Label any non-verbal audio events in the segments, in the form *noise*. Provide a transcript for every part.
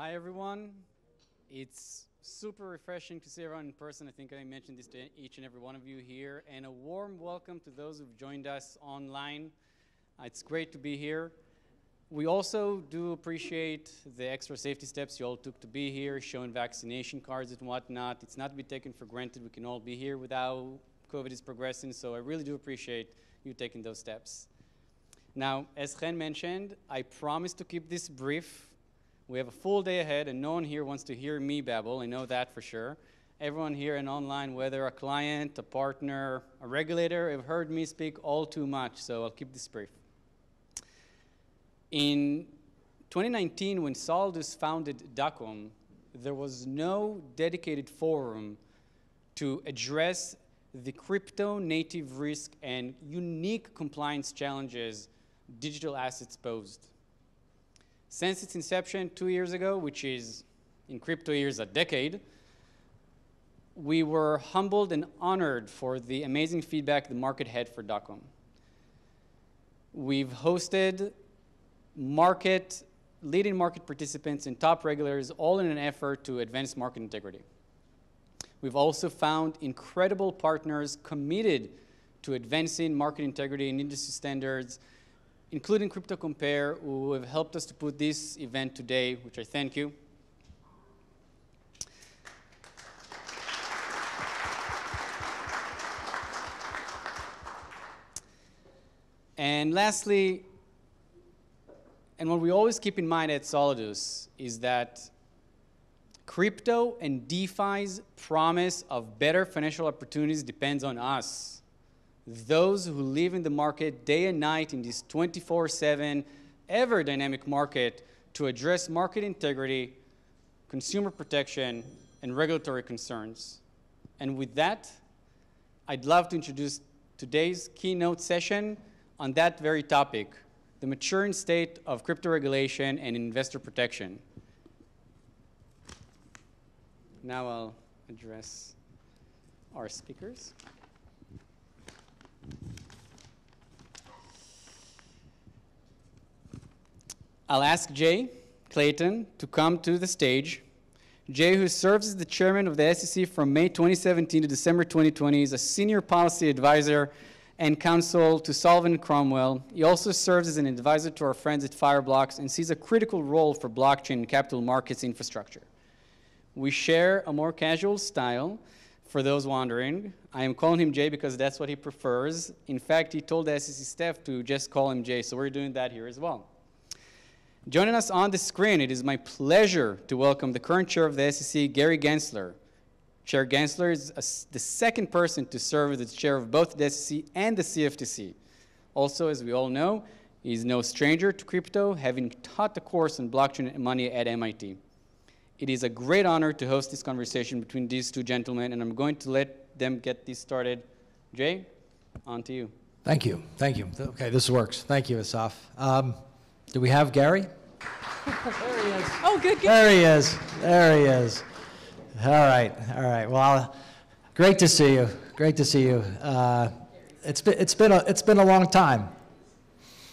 Hi, everyone. It's super refreshing to see everyone in person. I think I mentioned this to each and every one of you here. And a warm welcome to those who've joined us online. Uh, it's great to be here. We also do appreciate the extra safety steps you all took to be here, showing vaccination cards and whatnot. It's not to be taken for granted. We can all be here without COVID is progressing, so I really do appreciate you taking those steps. Now, as Chen mentioned, I promise to keep this brief. We have a full day ahead, and no one here wants to hear me babble. I know that for sure. Everyone here and online, whether a client, a partner, a regulator, have heard me speak all too much, so I'll keep this brief. In 2019, when Solidus founded DACOM, there was no dedicated forum to address the crypto native risk and unique compliance challenges digital assets posed. Since its inception two years ago, which is in crypto years a decade, we were humbled and honored for the amazing feedback the market had for DACOM. We've hosted market, leading market participants and top regulators, all in an effort to advance market integrity. We've also found incredible partners committed to advancing market integrity and industry standards, including CryptoCompare, who have helped us to put this event today, which I thank you. And lastly, and what we always keep in mind at Solidus is that crypto and DeFi's promise of better financial opportunities depends on us. Those who live in the market day and night in this 24-7, ever dynamic market to address market integrity, consumer protection, and regulatory concerns. And with that, I'd love to introduce today's keynote session on that very topic, the maturing state of crypto regulation and investor protection. Now I'll address our speakers. I'll ask Jay Clayton to come to the stage. Jay, who serves as the chairman of the SEC from May 2017 to December 2020, is a senior policy advisor and counsel to Sullivan Cromwell. He also serves as an advisor to our friends at Fireblocks and sees a critical role for blockchain and capital markets infrastructure. We share a more casual style. For those wondering, I am calling him Jay because that's what he prefers. In fact, he told the SEC staff to just call him Jay, so we're doing that here as well. Joining us on the screen, it is my pleasure to welcome the current chair of the SEC, Gary Gensler. Chair Gensler is a, the second person to serve as the chair of both the SEC and the CFTC. Also, as we all know, he's no stranger to crypto, having taught the course on blockchain and money at MIT. It is a great honor to host this conversation between these two gentlemen, and I'm going to let them get this started. Jay, on to you. Thank you. Thank you. Okay, this works. Thank you, Asaf. Um, do we have Gary? There he is. Oh, good, good. There he is. There he is. All right, all right. Well, great to see you. Great to see you. Uh, it's been it's been a it's been a long time.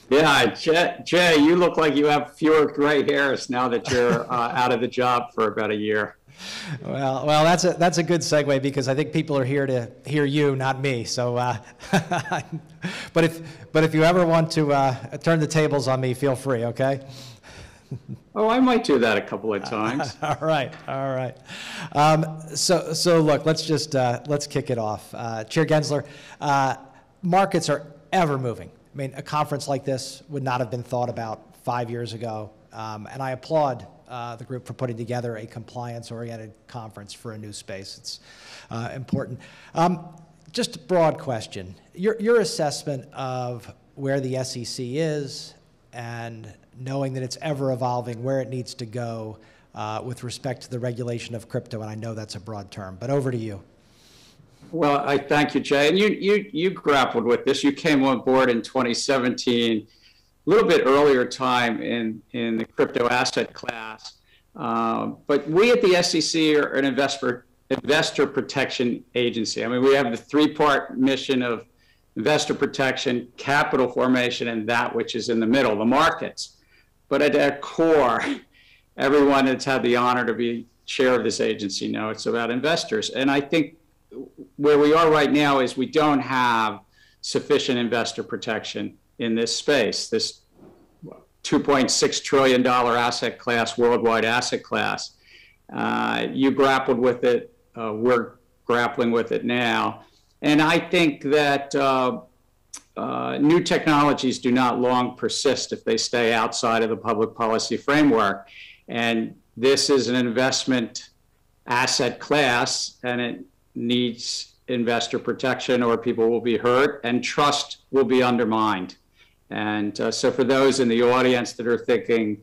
Yeah, Jay, Jay, you look like you have fewer gray hairs now that you're *laughs* uh, out of the job for about a year. Well, well, that's a that's a good segue because I think people are here to hear you, not me. So, uh, *laughs* but if but if you ever want to uh, turn the tables on me, feel free. Okay. Oh, I might do that a couple of times. *laughs* all right, all right. Um, so, so look, let's just uh, let's kick it off. Uh, Chair Gensler, uh, markets are ever moving. I mean, a conference like this would not have been thought about five years ago, um, and I applaud uh, the group for putting together a compliance-oriented conference for a new space. It's uh, important. Um, just a broad question: your your assessment of where the SEC is and knowing that it's ever evolving, where it needs to go uh, with respect to the regulation of crypto, and I know that's a broad term, but over to you. Well, I thank you, Jay. And you, you, you grappled with this. You came on board in 2017, a little bit earlier time in, in the crypto asset class. Uh, but we at the SEC are an investor, investor protection agency. I mean, we have the three part mission of investor protection, capital formation, and that which is in the middle, the markets. But at our core, everyone that's had the honor to be chair of this agency know it's about investors. And I think where we are right now is we don't have sufficient investor protection in this space, this $2.6 trillion asset class, worldwide asset class. Uh, you grappled with it. Uh, we're grappling with it now. And I think that uh, uh, new technologies do not long persist if they stay outside of the public policy framework. And this is an investment asset class, and it needs investor protection, or people will be hurt, and trust will be undermined. And uh, so, for those in the audience that are thinking,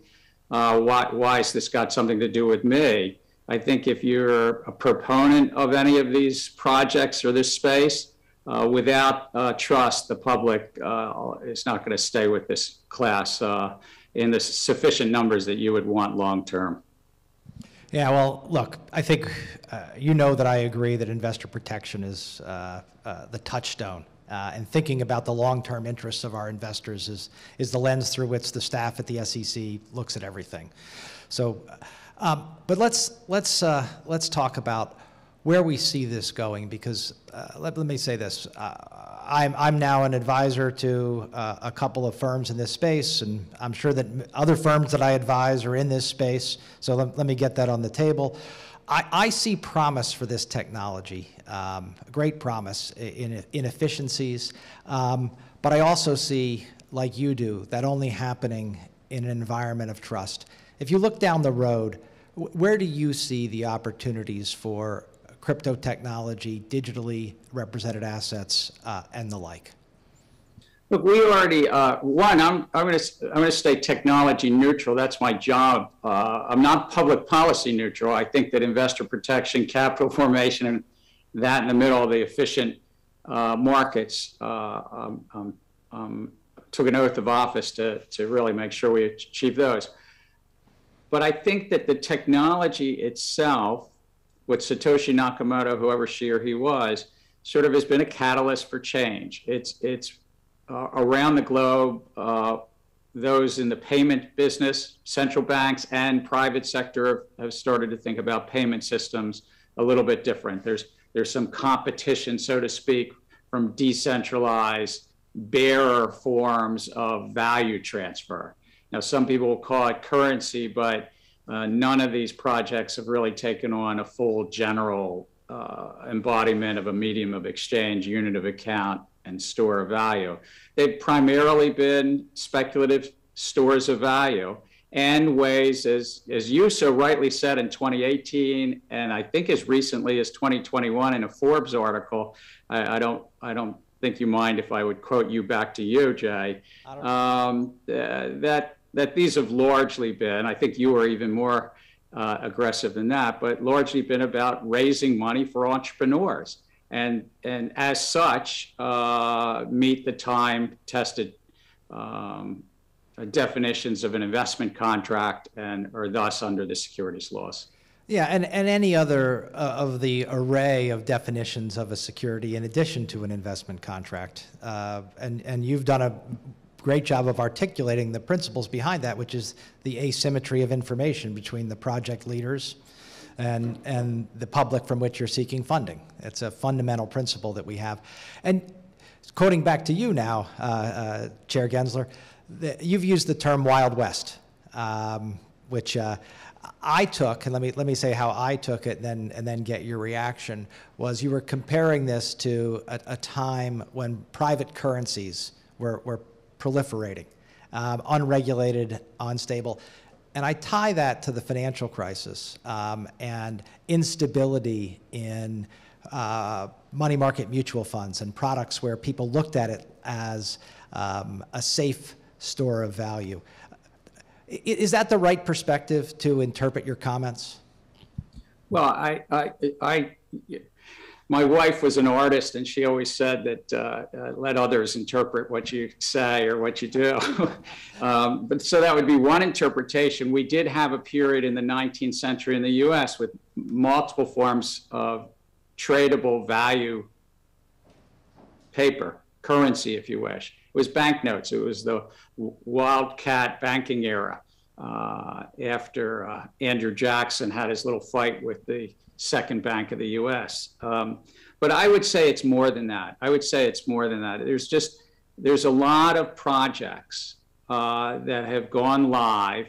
uh, why, why has this got something to do with me? I think if you're a proponent of any of these projects or this space, uh, without uh, trust, the public uh, is not going to stay with this class uh, in the sufficient numbers that you would want long term. Yeah, well, look, I think uh, you know that I agree that investor protection is uh, the touchstone. and thinking about the long-term interests of our investors is, is the lens through which the staff at the SEC looks at everything. So, um, but let's, let's, let's talk about where we see this going, because uh, let, let, me say this. Uh, I'm, I'm now an advisor to uh, a couple of firms in this space, and I'm sure that other firms that I advise are in this space, so let, let me get that on the table. I, I see promise for this technology, um, great promise in, in efficiencies, um, but I also see, like you do, that only happening in an environment of trust. If you look down the road, where do you see the opportunities for crypto technology, digitally represented assets, uh, and the like? Look, we already uh, one. I'm I'm going to I'm going to stay technology neutral. That's my job. Uh, I'm not public policy neutral. I think that investor protection, capital *laughs* formation, and that in the middle of the efficient uh, markets. Uh, um, um, um, took an oath of office to to really make sure we achieve those. But I think that the technology itself what Satoshi Nakamoto, whoever she or he was, sort of has been a catalyst for change. It's it's uh, around the globe. Uh, those in the payment business, central banks and private sector have started to think about payment systems a little bit different. There's there's some competition, so to speak, from decentralized bearer forms of value transfer. Now, some people will call it currency, but uh, none of these projects have really taken on a full general uh, embodiment of a medium of exchange, unit of account, and store of value. They've primarily been speculative stores of value and ways, as, as you so rightly said in 2018, and I think as recently as 2021 in a Forbes article, I, I don't, I don't think you mind if I would quote you back to you, Jay, um, uh, that that these have largely been, I think you were even more uh, aggressive than that, but largely been about raising money for entrepreneurs. And, and as such, uh, meet the time tested um, definitions of an investment contract and are thus under the securities laws. Yeah, and, and any other uh, of the array of definitions of a security in addition to an investment contract. Uh, and, and you've done a great job of articulating the principles behind that, which is the asymmetry of information between the project leaders and, and the public from which you're seeking funding. It's a fundamental principle that we have. And quoting back to you now, uh, uh, Chair Gensler, the, you've used the term Wild West, um, which uh, I took, and let me, let me say how I took it and then, and then get your reaction, was you were comparing this to a, a time when private currencies were, were proliferating, um, unregulated, unstable. And I tie that to the financial crisis um, and instability in uh, money market mutual funds and products where people looked at it as um, a safe store of value. Is that the right perspective to interpret your comments? Well, I, I, I my wife was an artist, and she always said that uh, uh, let others interpret what you say or what you do. *laughs* um, but so that would be one interpretation. We did have a period in the 19th century in the U.S. with multiple forms of tradable value paper, currency, if you wish. It was banknotes. It was the wildcat banking era. uh, after uh, Andrew Jackson had his little fight with the second bank of the U.S. Um, but I would say it's more than that. I would say it's more than that. There's just there's a lot of projects uh, that have gone live,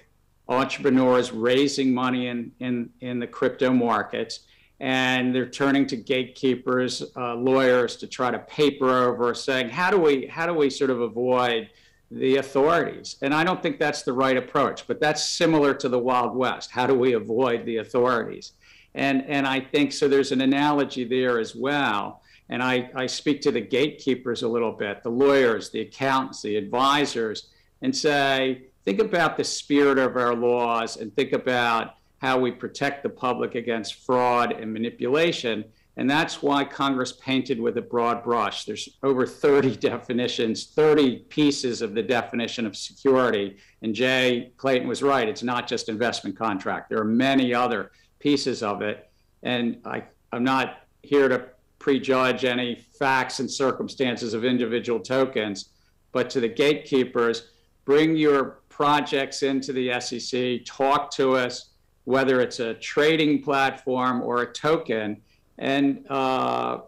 entrepreneurs raising money in in in the crypto markets, and they're turning to gatekeepers, uh, lawyers to try to paper over, saying how do we how do we sort of avoid the authorities. And I don't think that's the right approach, but that's similar to the Wild West. How do we avoid the authorities? And, and I think so there's an analogy there as well. And I, I speak to the gatekeepers a little bit, the lawyers, the accountants, the advisors, and say, think about the spirit of our laws and think about how we protect the public against fraud and manipulation. And that's why Congress painted with a broad brush. There's over 30 *laughs* definitions, 30 pieces of the definition of security. And Jay Clayton was right. It's not just investment contract. There are many other pieces of it. And I, I'm not here to prejudge any facts and circumstances of individual tokens, but to the gatekeepers, bring your projects into the SEC, talk to us, whether it's a trading platform or a token and uh,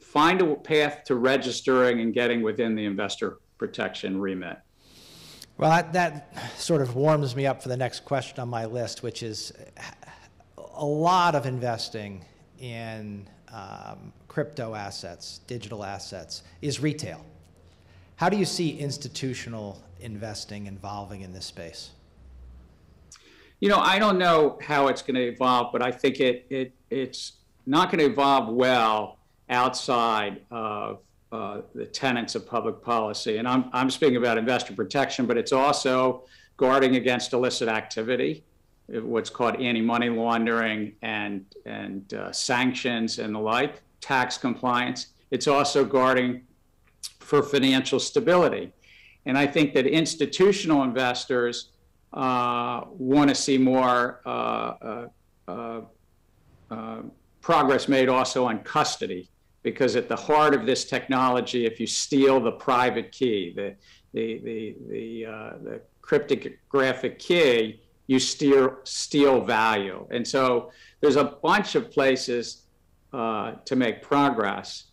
find a path to registering and getting within the investor protection remit. Well, that, that sort of warms me up for the next question on my list, which is a lot of investing in um, crypto assets, digital assets, is retail. How do you see institutional investing evolving in this space? You know, I don't know how it's going to evolve, but I think it, it it's not going to evolve well outside of uh, the tenets of public policy. And I'm, I'm speaking about investor protection, but it's also guarding against illicit activity, what's called anti-money laundering and, and uh, sanctions and the like, tax compliance. It's also guarding for financial stability. And I think that institutional investors uh, want to see more uh, uh, uh progress made also on custody, because at the heart of this technology, if you steal the private key, the, the, the, the, the cryptographic key, you steal, steal value. And so there's a bunch of places uh, to make progress.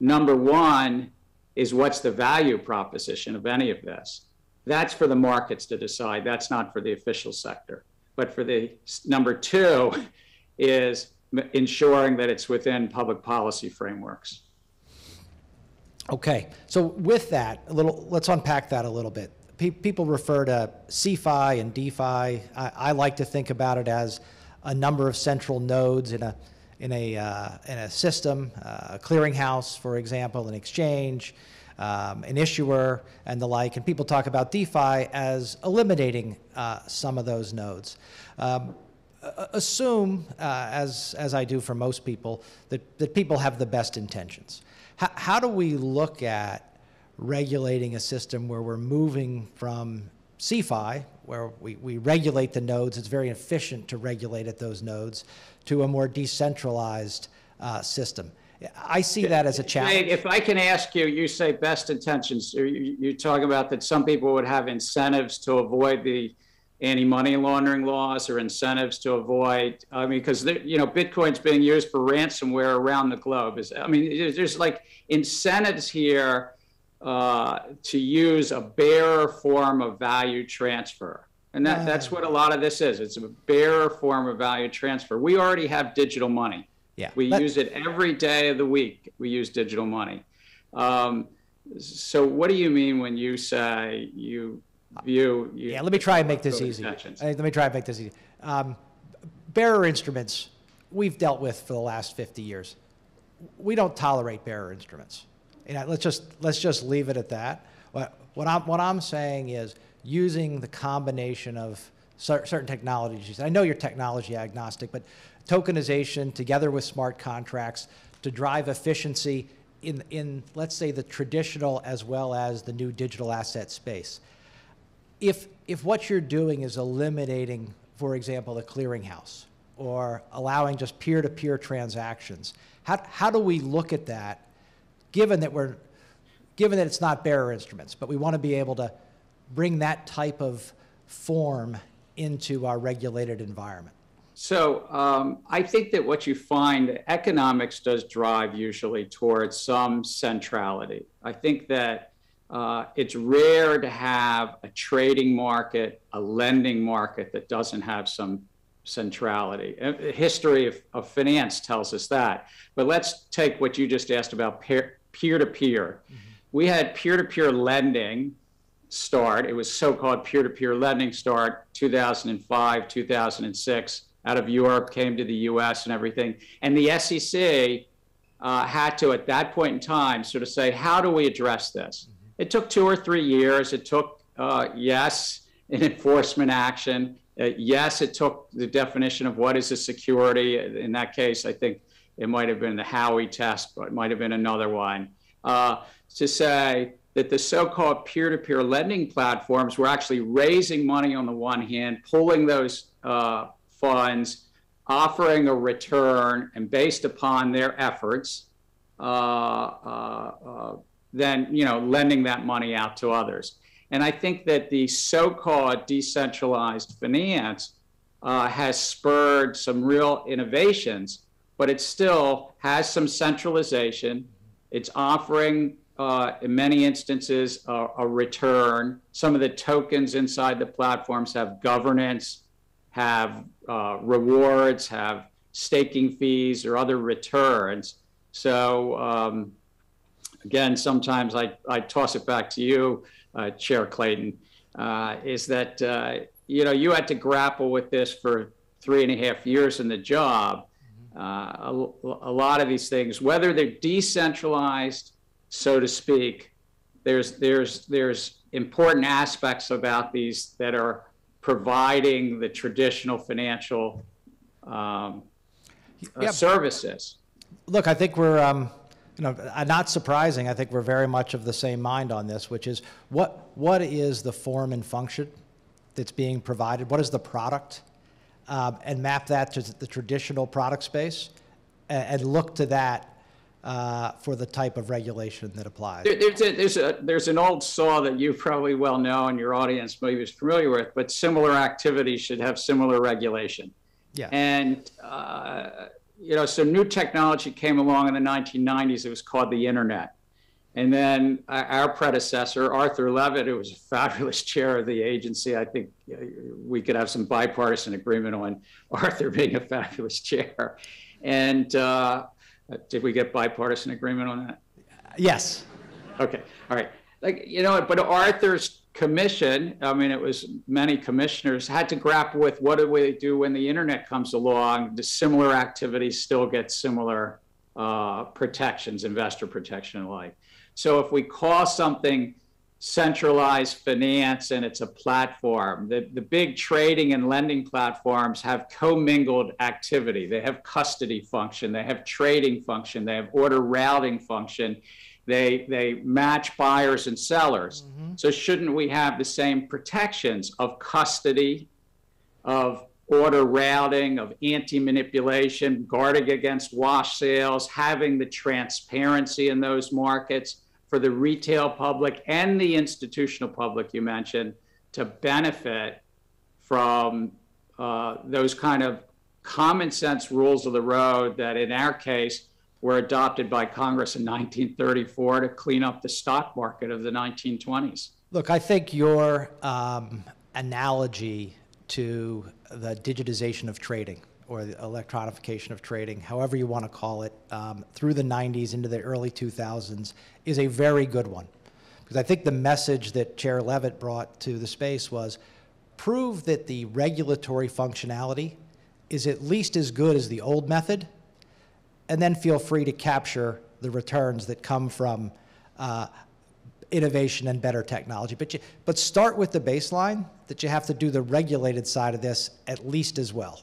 Number one is what's the value proposition of any of this? That's for the markets to decide. That's not for the official sector. But for the number two *laughs* is ensuring that it's within public policy frameworks. Okay, so with that, a little, let's unpack that a little bit. Pe people refer to CeFi and DeFi. I, I, like to think about it as a number of central nodes in a in a uh, in a system, uh, a clearinghouse, for example, an exchange, um, an issuer, and the like. And people talk about DeFi as eliminating uh, some of those nodes. Um, assume, uh, as, as I do for most people, that, that people have the best intentions. How, how do we look at regulating a system where we're moving from CeFi, where we, we regulate the nodes, it's very efficient to regulate at those nodes, to a more decentralized uh, system? I see that as a challenge. If I can ask you, you say best intentions. You, talk about that some people would have incentives to avoid the anti-money laundering laws or incentives to avoid. I mean, because you know, Bitcoin's being used for ransomware around the globe. Is I mean, there's like incentives here uh, to use a bearer form of value transfer. And that, that's what a lot of this is. It's a bearer form of value transfer. We already have digital money. Yeah. We but, use it every day of the week. We use digital money. Um, so what do you mean when you say you view. You yeah, let me try and make this easy. Let me try and make this easy. Um, bearer instruments, we've dealt with for the last 50 years. We don't tolerate bearer instruments. You know, let's just let's just leave it at that. What, what I'm what I'm saying is using the combination of certain technologies. I know you're technology agnostic, but tokenization together with smart contracts to drive efficiency in, in, let's say, the traditional as well as the new digital asset space if, if what you're doing is eliminating, for example, a clearinghouse or allowing just peer-to-peer transactions, how, how do we look at that given that we're, given that it's not bearer instruments, but we want to be able to bring that type of form into our regulated environment? So um, I think that what you find, economics does drive usually towards some centrality. I think that uh, it's rare to have a trading market, a lending market that doesn't have some centrality. Uh, history of, of, finance tells us that. But let's take what you just asked about peer to peer. We had peer to peer lending start. It was so called peer to peer lending start 2005, 2006 out of Europe, came to the US and everything. And the SEC uh, had to, at that point in time, sort of say, how do we address this? Mm-hmm. It took two or three years. It took, uh, yes, an enforcement action. Uh, yes, it took the definition of what is a security. In that case, I think it might have been the Howey test, but it might have been another one. Uh, to say that the so-called peer-to-peer lending platforms were actually raising money on the one hand, pulling those uh, funds, offering a return, and based upon their efforts, uh, uh, uh, then you know lending that money out to others. And I think that the so-called decentralized finance uh, has spurred some real innovations, but it still has some centralization. It's offering uh, in many instances, a, a, return. Some of the tokens inside the platforms have governance, have uh, rewards, have staking fees, or other returns. So, um, again, sometimes I, I toss it back to you, uh, Chair Clayton, uh, is that uh, you know you had to grapple with this for three and a half years in the job. Uh, a, a lot of these things, whether they're decentralized so to speak. There's there's there's important aspects about these that are providing the traditional financial um, uh, services. Look, I think we're. Um, you know, uh, not surprising. I think we're very much of the same mind on this, which is what what is the form and function that's being provided? What is the product? Um, and map that to the traditional product space, and, and look to that uh, for the type of regulation that applies. There, there's, a, there's, a, there's an old saw that you probably well know and your audience maybe is familiar with, but similar activities should have similar regulation. Yeah. And, uh, you know, so new technology came along in the 1990s. It was called the internet. And then our predecessor, Arthur Levitt, who was a fabulous *laughs* chair of the agency, I think uh, we could have some bipartisan agreement on *laughs* Arthur being a fabulous *laughs* chair. And uh, uh, did we get bipartisan agreement on that? Yes. Okay, all right. Like, you know, but Arthur's commission, I mean, it was many commissioners, had to grapple with what do we do when the internet comes along? Do similar activities still get similar uh, protections, investor protection and like? So if we call something centralized finance and it's a platform. The, the big trading and lending platforms have commingled activity. They have custody function, they have trading function, they have order routing function. They, they match buyers and sellers. Mm-hmm. So, shouldn't we have the same protections of custody, of order routing, of anti manipulation, guarding against wash sales, having the transparency in those markets? For the retail public and the institutional public you mentioned to benefit from uh, those kind of common sense rules of the road that in our case were adopted by Congress in 1934 to clean up the stock market of the 1920s. Look, I think your um, analogy to the digitization of trading or the electronification of trading, however you want to call it, um, through the 90s into the early 2000s is a very good one. Because I think the message that Chair Levitt brought to the space was prove that the regulatory functionality is at least as good as the old method, and then feel free to capture the returns that come from uh, innovation and better technology. But, you, but start with the baseline that you have to do the regulated side of this at least as well.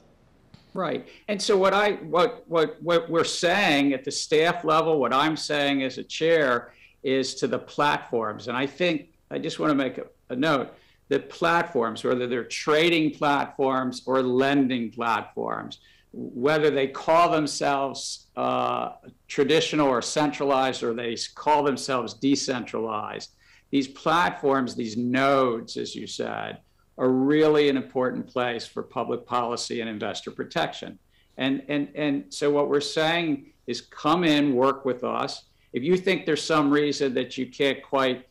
Right. And so what I what what what we're saying at the staff level, what I'm saying as a chair is to the platforms. And I think I just want to make a, a note that platforms, whether they're trading platforms or lending platforms, whether they call themselves uh, traditional or centralized or they call themselves decentralized, these platforms, these nodes, as you said, are really an important place for public policy and investor protection. And, and, and so what we're saying is come in, work with us. If you think there's some reason that you can't quite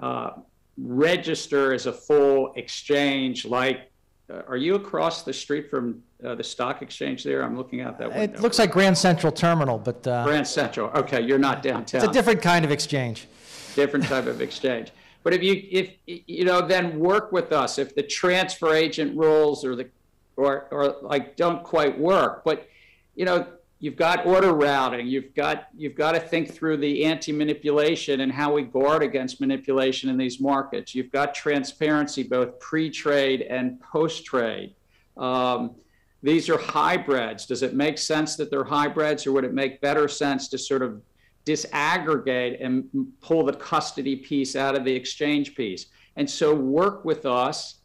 uh, register as a full exchange, like, uh, are you across the street from uh, the stock exchange there? I'm looking out that window. It looks like Grand Central Terminal, but uh, Grand Central. Okay, you're not downtown. it's a different kind of exchange. different type of exchange. But if you if you know then work with us if the transfer agent rules or the or or like don't quite work, but you know you've got order routing, you've got you've got to think through the anti-manipulation and how we guard against manipulation in these markets. You've got transparency both pre-trade and post-trade. Um, these are hybrids. Does it make sense that they're hybrids, or would it make better sense to sort of disaggregate and pull the custody piece out of the exchange piece. And so work with us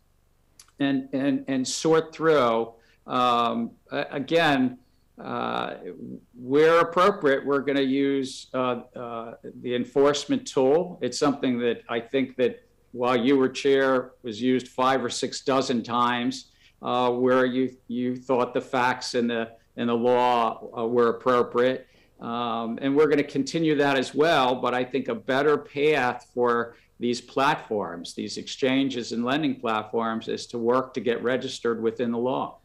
and, and, and sort through. Um, again, uh, where appropriate, we're going to use uh, uh, the enforcement tool. It's something that I think that while you were chair was used five or six dozen times, uh, where you you thought the facts and the and the law uh, were appropriate. Um, and we're going to continue that as well. But I think a better path for these platforms, these exchanges and lending platforms, is to work to get registered within the law.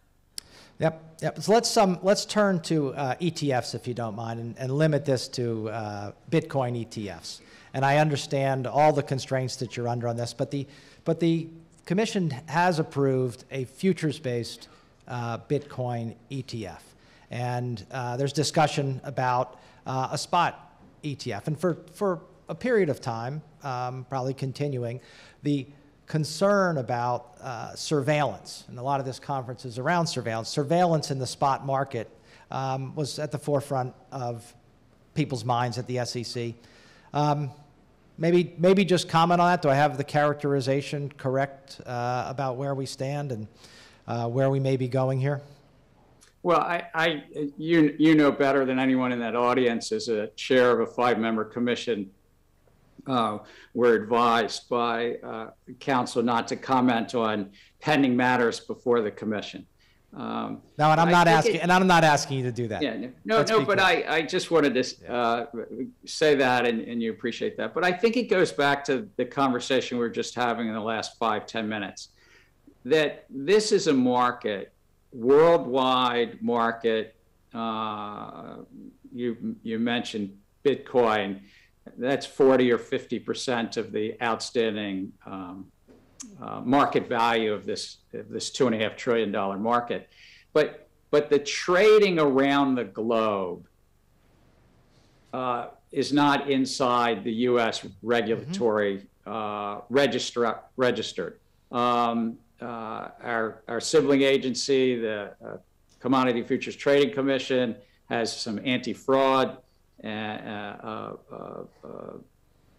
Yep, yep. So let's um, let's turn to uh, ETFs, if you don't mind, and, and limit this to uh, Bitcoin ETFs. And I understand all the constraints that you're under on this, but the but the commission has approved a futures-based uh, Bitcoin ETF. And uh, there's discussion about uh, a spot ETF. And for, for a period of time, um, probably continuing, the concern about uh, surveillance, and a lot of this conference is around surveillance, surveillance in the spot market um, was at the forefront of people's minds at the SEC. Um, maybe, maybe just comment on that. Do I have the characterization correct uh, about where we stand and uh, where we may be going here? Well, I, I, you, you know better than anyone in that audience as a chair of a five-member commission. Uh, we're advised by uh, counsel not to comment on pending matters before the commission. Um, no, and I'm not asking, it, and I'm not asking you to do that. Yeah, no, Let's no, but I, I just wanted to uh, say that, and, and you appreciate that. But I think it goes back to the conversation we were just having in the last five, ten minutes, that this is a market worldwide market, uh, you, you mentioned Bitcoin, that's 40 or 50% of the outstanding um, uh, market value of this, of this two and a half trillion dollar market. But, but the trading around the globe uh, is not inside the US regulatory uh, register, registered. Um, our, our sibling agency, the uh, Commodity Futures Trading Commission, has some anti-fraud uh,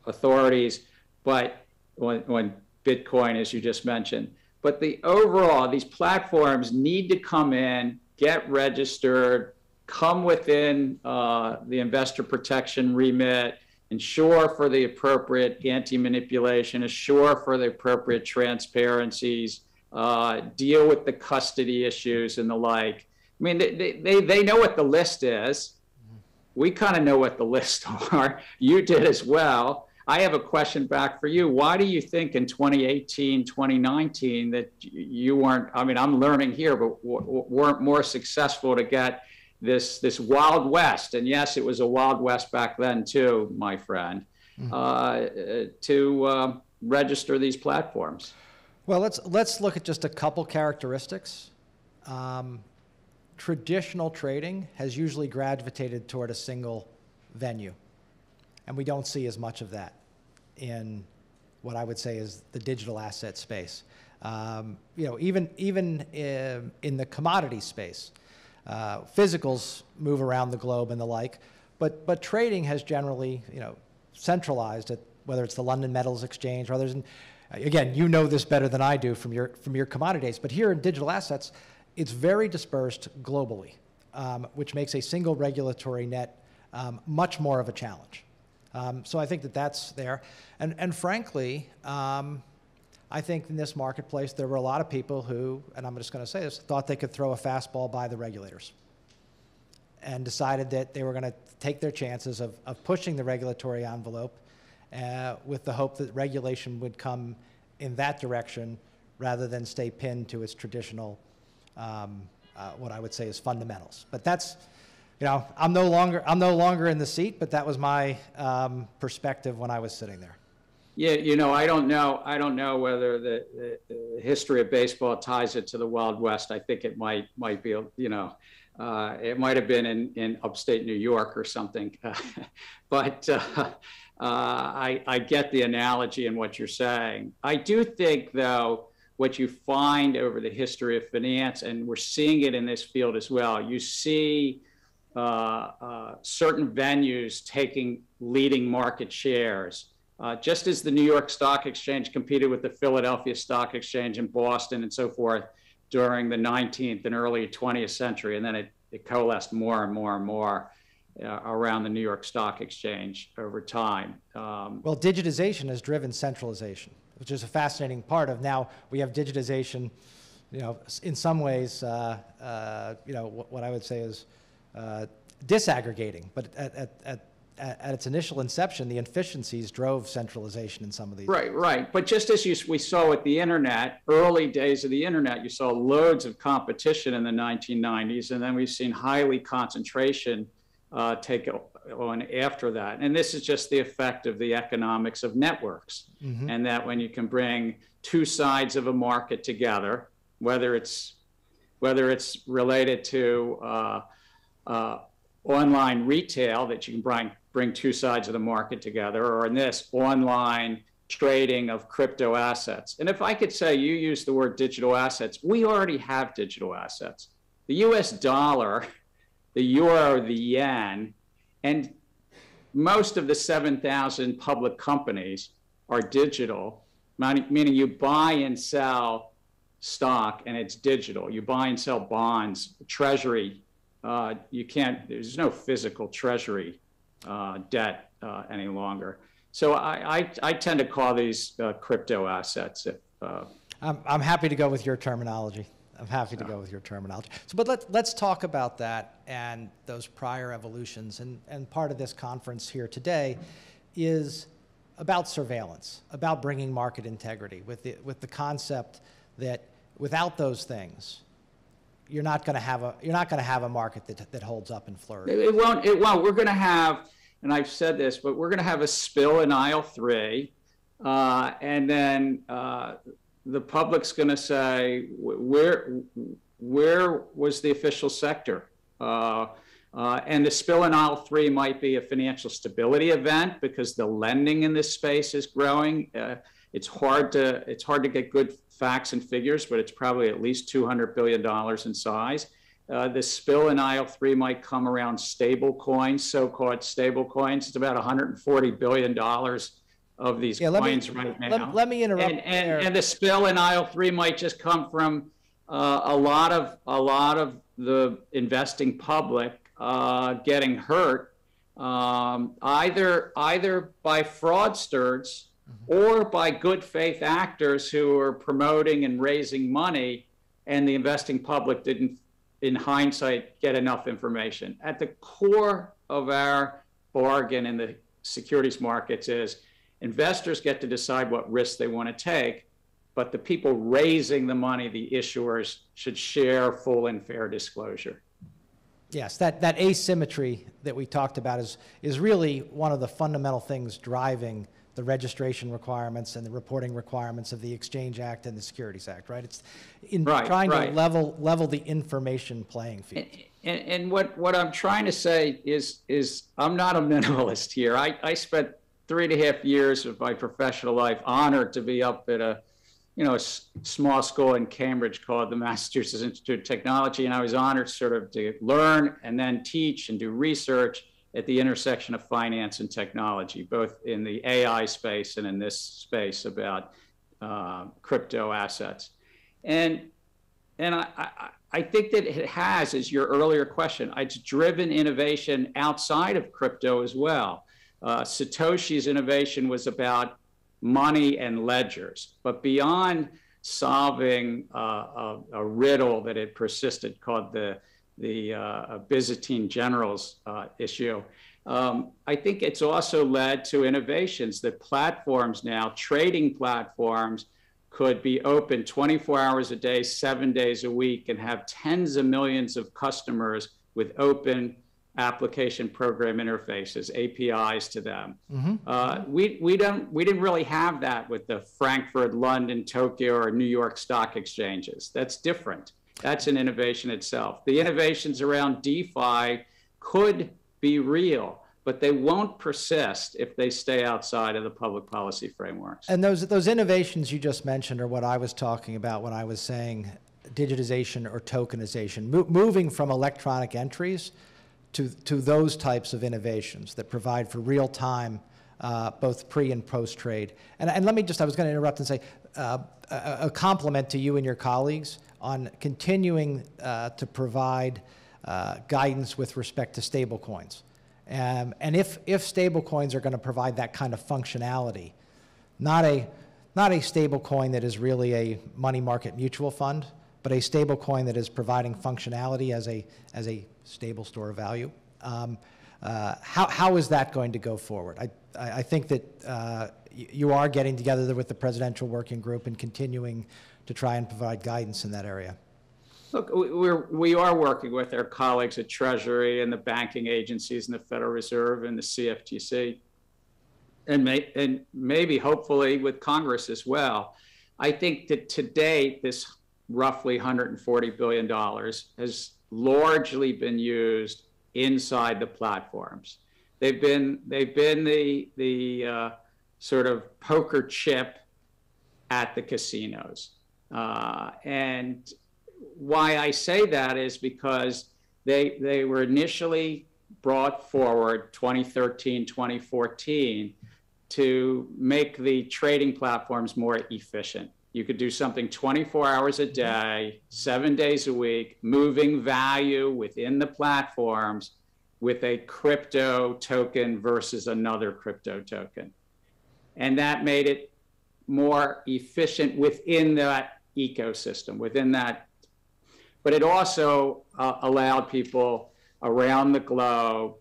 authorities, but when, when Bitcoin, as you just mentioned. But the overall, these platforms need to come in, get registered, come within uh, the investor protection remit, ensure for the appropriate anti-manipulation, assure for the appropriate transparencies, uh, deal with the custody issues and the like. I mean, they, they, they know what the list is. We kind of know what the *laughs* list are. You did as well. I have a question back for you. Why do you think in 2018, 2019 that you weren't, I mean, I'm learning here, but weren't more successful to get this, this Wild West? And yes, it was a Wild West back then too, my friend, mm-hmm. uh, to uh, register these platforms. Well, let's, let's look at just a couple characteristics. Um, traditional trading has usually gravitated toward a single venue, and we don't see as much of that in what I would say is the digital asset space. Um, you know, even, even in, in the commodity space, uh, physicals move around the globe and the like, but, but trading has generally, you know, centralized at whether it's the London Metals Exchange or others. And Again, you know this better than I do from your, from your commodity days, but here in digital assets, it's very dispersed globally, um, which makes a single regulatory net um, much more of a challenge. Um, so I think that that's there. And, and frankly, um, I think in this marketplace, there were a lot of people who, and I'm just going to say this, thought they could throw a fastball by the regulators and decided that they were going to take their chances of, of pushing the regulatory envelope uh, with the hope that regulation would come in that direction rather than stay pinned to its traditional, um, uh, what I would say is fundamentals. But that's, you know, I'm no longer, I'm no longer in the seat, but that was my um, perspective when I was sitting there. Yeah, you know, I don't know. I don't know whether the, the, history of baseball ties it to the Wild West. I think it might might be, you know, uh, it might have been in, in upstate New York or something. *laughs* but uh, uh, I, I get the analogy in what you're saying. I do think, though, what you find over the history of finance, and we're seeing it in this field as well, you see uh, uh, certain venues taking leading market shares. Uh, just as the New York Stock Exchange competed with the Philadelphia Stock Exchange in Boston and so forth during the 19th and early 20th century, and then it, it coalesced more and more and more uh, around the New York Stock Exchange over time. Um, well, digitization has driven centralization, which is a fascinating part of now we have digitization. You know, in some ways, uh, uh, you know, what, what, I would say is uh, disaggregating, but at, at, at at its initial inception, the efficiencies drove centralization in some of these. Right, right. But just as you, we saw with the internet, early days of the internet, you saw loads of competition in the 1990s, and then we've seen highly concentration uh, take on after that. And this is just the effect of the economics of networks, mm-hmm. and that when you can bring two sides of a market together, whether it's whether it's related to uh, uh, online retail that you can bring bring two sides of the market together, or in this, online trading of crypto assets. And if I could say, you use the word digital assets, we already have digital assets. The US dollar, *laughs* the euro, the yen, and most of the 7,000 public companies are digital, meaning you buy and sell stock and it's digital. You buy and sell bonds, treasury. Uh, you can't, there's no physical treasury uh, debt uh, any longer. So I, I, I, tend to call these uh, crypto assets. If, uh, I'm, I'm happy to go with your terminology. I'm happy to go with your terminology. So, but let, let's talk about that and those prior evolutions. And, and part of this conference here today is about surveillance, about bringing market integrity with the, with the concept that without those things, you're not going to have a you're not going to have a market that, that holds up and flourishes. It, won't. It won't. We're going to have, and I've said this, but we're going to have a spill in aisle three, uh, and then uh, the public's going to say where where was the official sector. Uh, uh, and the spill in aisle three might be a financial stability event because the lending in this space is growing. Uh, it's hard to it's hard to get good facts and figures, but it's probably at least $200 billion in size. Uh, the spill in aisle three might come around stable coins, so-called stable coins. It's about $140 billion of these yeah, coins me, right now. Let, let me interrupt. And, and, and, the spill in aisle three might just come from uh, a lot of a lot of the investing public uh, getting hurt, um, either either by fraudsters Mm-hmm. or by good faith actors who are promoting and raising money, and the investing public didn't, in hindsight, get enough information. At the core of our bargain in the securities markets is investors get to decide what risks they want to take, but the people raising the money, the issuers, should share full and fair disclosure. Yes, that, that asymmetry that we talked about is, is really one of the fundamental things driving the registration requirements and the reporting requirements of the Exchange Act and the Securities Act, right? It's in right, trying right. to level level the information playing field. And, and, and, what, what I'm trying to say is is I'm not a *laughs* minimalist here. I, I spent three and a half years of my professional life honored to be up at a you know, a small school in Cambridge called the Massachusetts Institute of Technology, and I was honored sort of to learn and then teach and do research at the intersection of finance and technology, both in the AI space and in this space about uh, crypto assets. And, and I, I, I, think that it has, as your earlier question, it's driven innovation outside of crypto as well. Uh, Satoshi's innovation was about money and ledgers. But beyond solving uh, a, a, riddle that had persisted called the, the uh, Byzantine generals uh, issue, um, I think it's also led to innovations that platforms now, trading platforms, could be open 24 hours a day, seven days a week, and have tens of millions of customers with open application program interfaces, APIs to them. Mm-hmm. Uh, we, we, don't, we didn't really have that with the Frankfurt, London, Tokyo, or New York stock exchanges. That's different. That's an innovation itself. The innovations around DeFi could be real but they won't persist if they stay outside of the public policy frameworks. And those those innovations you just mentioned are what I was talking about when I was saying digitization or tokenization, Mo- moving from electronic entries to, to those types of innovations that provide for real time, uh, both pre and post trade. And, and let me just, I was going to interrupt and say uh, a, compliment to you and your colleagues on continuing uh, to provide uh, guidance with respect to stablecoins. Um, and if, if stablecoins are going to provide that kind of functionality, not a, not a stablecoin that is really a money market mutual fund, but a stablecoin that is providing functionality as a, as a stable store of value. Um, uh, how, how is that going to go forward? I, I think that uh, you are getting together with the presidential working group and continuing to try and provide guidance in that area. Look, we're, we are working with our colleagues at Treasury and the banking agencies and the Federal Reserve and the CFTC, and, may, and maybe hopefully with Congress as well. I think that today, this roughly $140 billion has largely been used inside the platforms. They've been they've been the the uh, sort of poker chip at the casinos, uh, and why I say that is because they they were initially brought forward 2013 2014 to make the trading platforms more efficient you could do something 24 hours a day, seven days a week, moving value within the platforms with a crypto token versus another crypto token. And that made it more efficient within that ecosystem, within that. But it also uh, allowed people around the globe,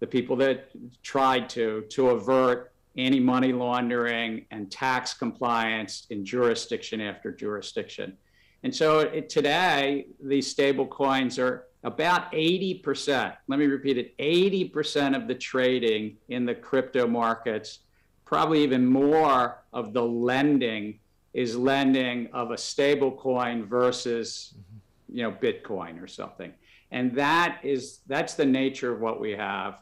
the people that tried to, to avert anti money laundering and tax compliance in jurisdiction after jurisdiction. And so it, today, these stable coins are about 80%. Let me repeat it 80% of the trading in the crypto markets, probably even more of the lending is lending of a stable coin versus you know bitcoin or something and that is that's the nature of what we have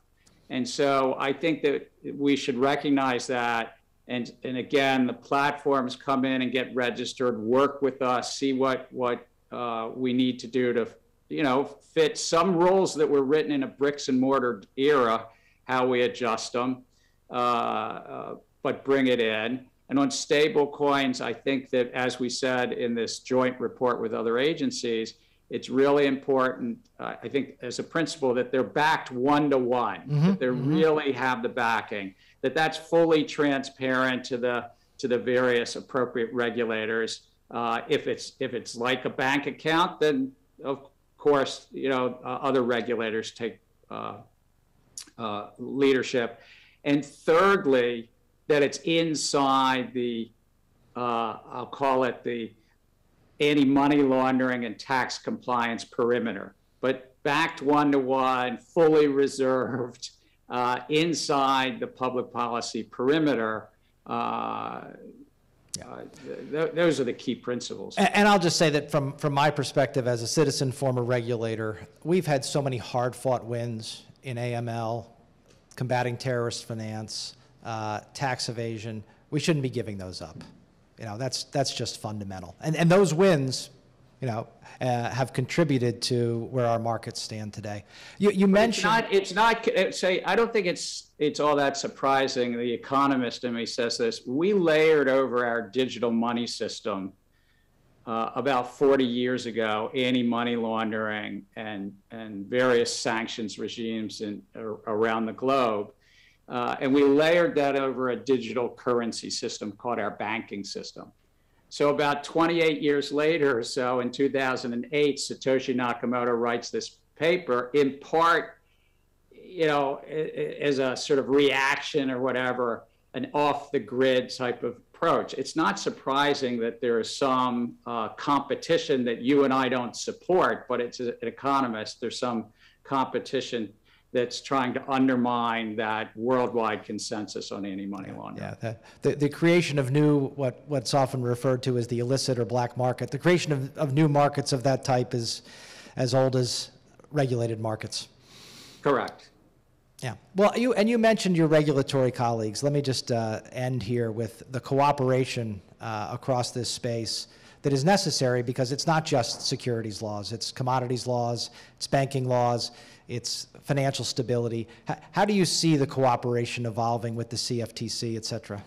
and so I think that we should recognize that. And, and again, the platforms come in and get registered, work with us, see what, what uh, we need to do to, you know, fit some rules that were written in a bricks and mortar era, how we adjust them, uh, uh, but bring it in. And on stable coins, I think that as we said in this joint report with other agencies, it's really important, uh, I think, as a principle, that they're backed one to one, that they mm-hmm. really have the backing, that that's fully transparent to the to the various appropriate regulators. Uh, if it's if it's like a bank account, then of course, you know, uh, other regulators take uh, uh, leadership. And thirdly, that it's inside the, uh, I'll call it the anti money laundering and tax compliance perimeter, but backed one to one, fully reserved uh, inside the public policy perimeter. Uh, uh, th- those are the key principles. And, and, I'll just say that from, from my perspective as a citizen, former regulator, we've had so many hard fought wins in AML, combating terrorist finance, uh, tax evasion. We shouldn't be giving those up. You know, that's, that's just fundamental. And, and those wins, you know, uh, have contributed to where our markets stand today. You, you mentioned it's not. It's not. Say, I don't think it's it's all that surprising. The economist in me says this. We layered over our digital money system uh, about 40 years ago, anti-money laundering and and various sanctions regimes in, around the globe. Uh, and we layered that over a digital currency system called our banking system. So about 28 years later or so, in 2008, Satoshi Nakamoto writes this paper, in part, you know, as a sort of reaction or whatever, an off-the-grid type of approach. It's not surprising that there is some uh, competition that you and I don't support, but it's an economist. There's some competition that's trying to undermine that worldwide consensus on anti-money laundering. Yeah, the, the, the, creation of new, what, what's often referred to as the illicit or black market, the creation of, of new markets of that type is as old as regulated markets. Correct. Yeah. Well, you and you mentioned your regulatory colleagues. Let me just uh, end here with the cooperation uh, across this space that is necessary because it's not just securities laws, it's commodities laws, it's banking laws, it's financial stability. How, how do you see the cooperation evolving with the CFTC, et cetera?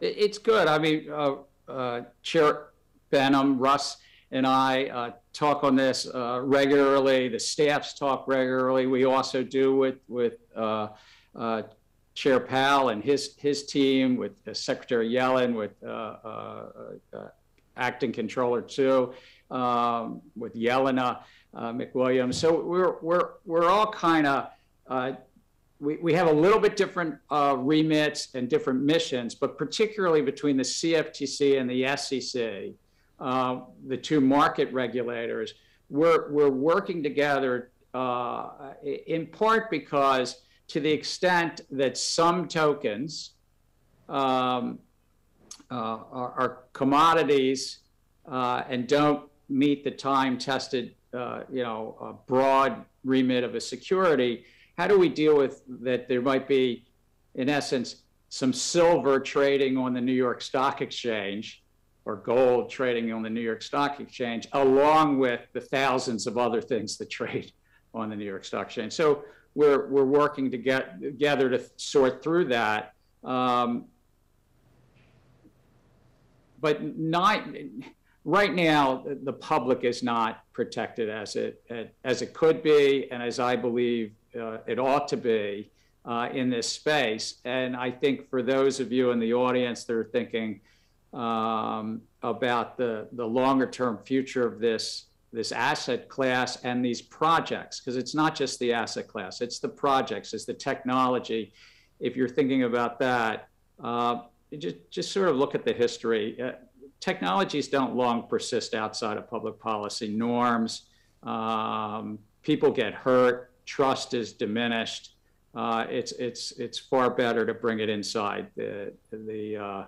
It's good. I mean, uh, uh, Chair Behnam, Russ, and I uh, talk on this uh, regularly. The staffs talk regularly. We also do with with uh, uh, Chair Powell and his his team, with Secretary Yellen, with acting Comptroller too, um, with Jelena uh, McWilliams. So we're we're we're all kind of uh, we, we have a little bit different uh, remits and different missions, but particularly between the CFTC and the SEC, uh, the two market regulators, we're we're working together uh, in part because to the extent that some tokens um, uh, are, are, commodities uh, and don't meet the time tested, uh, you know, a broad remit of a security, how do we deal with that there might be, in essence, some silver trading on the New York Stock Exchange or gold trading on the New York Stock Exchange, along with the thousands of other things that trade *laughs* on the New York Stock Exchange. So we're, we're working to get, together to sort through that. Um, but not right now the public is not protected as it as it could be and as I believe uh, it ought to be uh, in this space. And I think for those of you in the audience that are thinking um, about the the longer term future of this this asset class and these projects, because it's not just the asset class, it's the projects, it's the technology. If you're thinking about that, uh, just, just sort of look at the history. Technologies don't long persist outside of public policy norms. Um, people get hurt, trust is diminished. Uh, it's, it's, it's far better to bring it inside the, the, uh,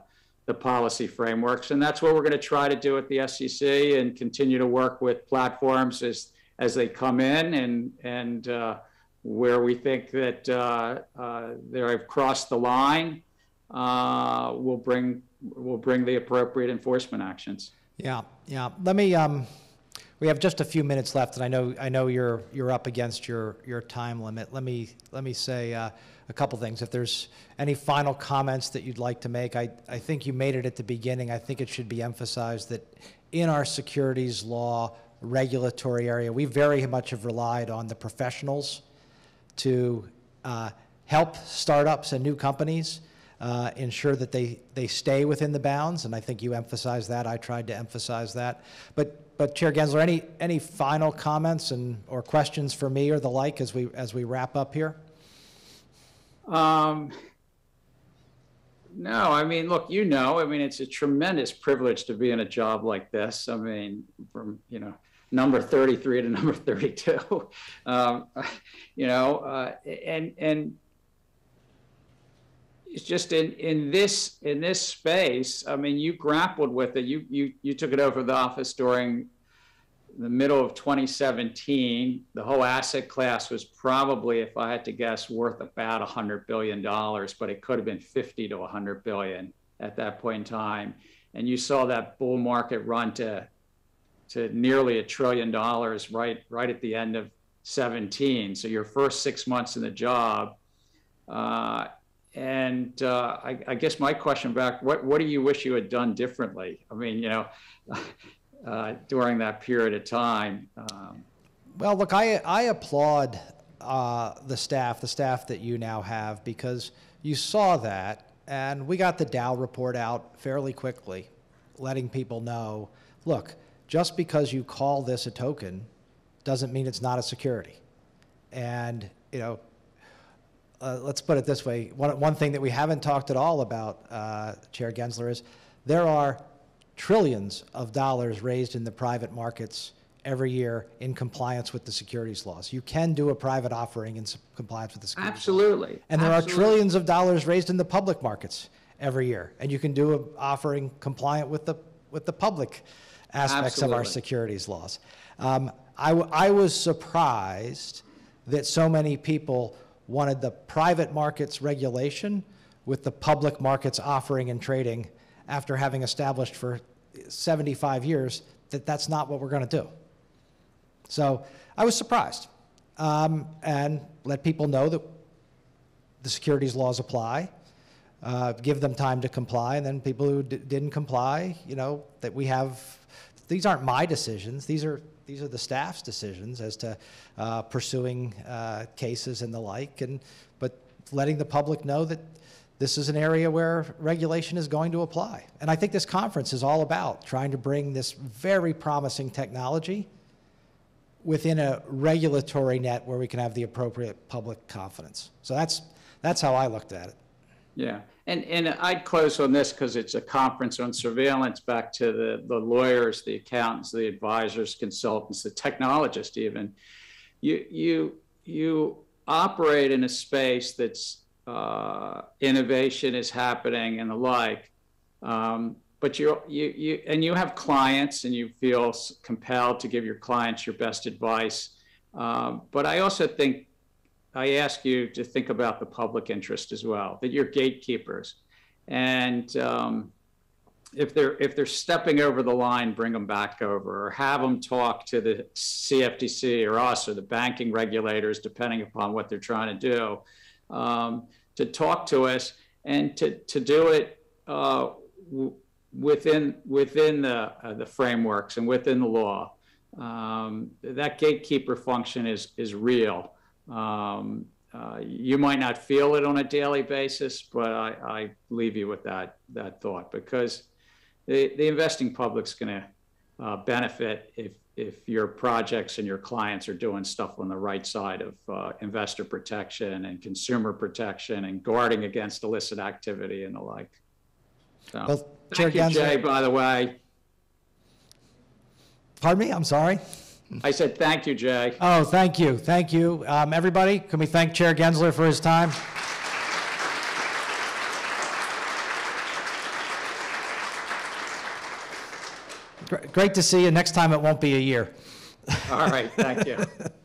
the policy frameworks. And that's what we're going to try to do at the SEC and continue to work with platforms as, as they come in and, and uh, where we think that uh, uh, they've crossed the line uh, will bring will bring the appropriate enforcement actions. Yeah, yeah. Let me. Um, we have just a few minutes left, and I know I know you're you're up against your your time limit. Let me let me say uh, a couple things. If there's any final comments that you'd like to make, I I think you made it at the beginning. I think it should be emphasized that in our securities law regulatory area, we very much have relied on the professionals to uh, help startups and new companies uh, ensure that they, they stay within the bounds, and I think you emphasized that. I tried to emphasize that. But, but Chair Gensler, any, any final comments and, or questions for me or the like as we, as we wrap up here? Um, no, I mean, look, you know, I mean, it's a tremendous privilege to be in a job like this. I mean, from, you know, number 33 to number 32, *laughs* um, you know, uh, and, and it's just in in this in this space. I mean, you grappled with it. You you you took it over the office during the middle of 2017. The whole asset class was probably, if I had to guess, worth about 100 billion dollars, but it could have been 50 to 100 billion at that point in time. And you saw that bull market run to to nearly a trillion dollars right right at the end of 17. So your first six months in the job. Uh, and uh, I, I, guess my question back, what, what do you wish you had done differently? I mean, you know, *laughs* uh, during that period of time. Um, well, look, I, I applaud uh, the staff, the staff that you now have, because you saw that, and we got the DAO report out fairly quickly, letting people know, look, just because you call this a token doesn't mean it's not a security. And, you know, uh, let's put it this way. One, one thing that we haven't talked at all about, uh, Chair Gensler, is there are trillions of dollars raised in the private markets every year in compliance with the securities laws. You can do a private offering in compliance with the securities laws. Absolutely. And there are trillions of dollars raised in the public markets every year. And you can do an offering compliant with the, with the public aspects of our securities laws. Um, I, w- I was surprised that so many people wanted the private markets regulation with the public markets offering and trading after having established for 75 years that that's not what we're going to do. So I was surprised um, and let people know that the securities laws apply, uh, give them time to comply, and then people who didn't comply, you know, that we have, these aren't my decisions, these are, these are the staff's decisions as to uh, pursuing uh, cases and the like, and, but letting the public know that this is an area where regulation is going to apply. And I think this conference is all about trying to bring this very promising technology within a regulatory net where we can have the appropriate public confidence. So that's, that's how I looked at it. Yeah, and, and I'd close on this because it's a conference on surveillance back to the, the lawyers, the accountants, the advisors, consultants, the technologists even. You, you, you operate in a space that's uh, innovation is happening and the like. Um, but you, you, you, and you have clients and you feel compelled to give your clients your best advice. Um, but I also think I ask you to think about the public interest as well, that you're gatekeepers. And um, if they're if they're stepping over the line, bring them back over, or have them talk to the CFTC or us or the banking regulators, depending upon what they're trying to do, um, to talk to us and to to do it uh, within within the uh, the frameworks and within the law. Um, that gatekeeper function is is real. Um, uh, you might not feel it on a daily basis, but I, I leave you with that that thought because the, the investing public's going to uh, benefit if if your projects and your clients are doing stuff on the right side of uh, investor protection and consumer protection and guarding against illicit activity and the like. So, Well, Chair thank you, Gensler- Jay. By the way, Pardon me, I'm sorry? I said thank you, Jay. Oh, thank you, thank you. Um, Everybody, can we thank Chair Gensler for his time? Gr- Great to see you. Next time it won't be a year. All right, thank you. *laughs*